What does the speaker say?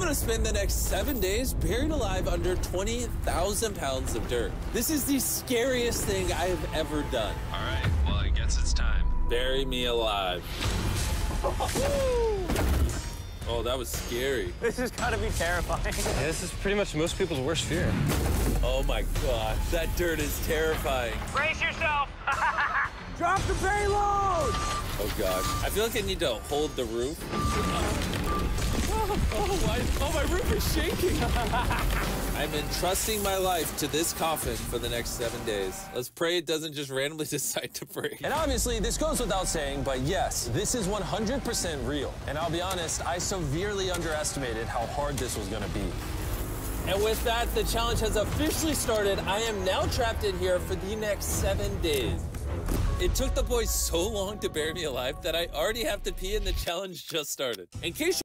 gonna spend the next seven days buried alive under 20,000 pounds of dirt. This is the scariest thing I have ever done. All right, well, I guess it's time. Bury me alive. Oh, that was scary. This has got to be terrifying. Yeah, this is pretty much most people's worst fear. Oh my god, that dirt is terrifying. Brace yourself. Drop the payload! Oh god. I feel like I need to hold the roof. Oh, oh, my, oh, my roof is shaking. I'm entrusting my life to this coffin for the next seven days. Let's pray it doesn't just randomly decide to break. And obviously, this goes without saying, but yes, this is 100% real. And I'll be honest, I severely underestimated how hard this was gonna be. And with that, the challenge has officially started. I am now trapped in here for the next seven days. It took the boys so long to bury me alive that I already have to pee and the challenge just started. In case